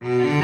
Mm-hmm.